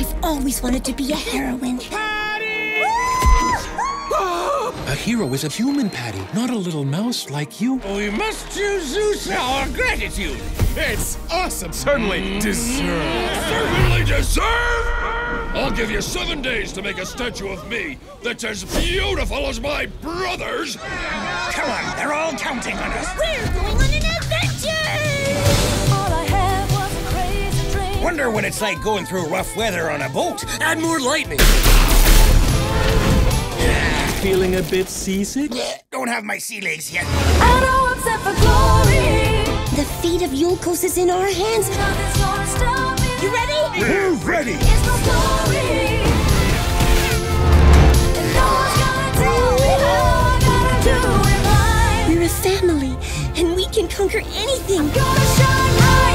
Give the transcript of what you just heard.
I've always wanted to be a heroine. A hero is a human, Pattie, not a little mouse like you. We must show Zeus our gratitude. It's awesome. Certainly mm. deserve. Certainly deserve! I'll give you seven days to make a statue of me that's as beautiful as my brother's. Come on, they're all counting on us. We're going on an Wonder what it's like going through rough weather on a boat. Add more lightning. Feeling a bit seasick? Don't have my sea legs yet. I know I'm for glory. The fate of Yulkos is in our hands. Nothing's gonna stop me. You ready? We're ready. It's my story. And no one's gonna tell me how I gotta do it right. We're a family, and we can conquer anything. Gonna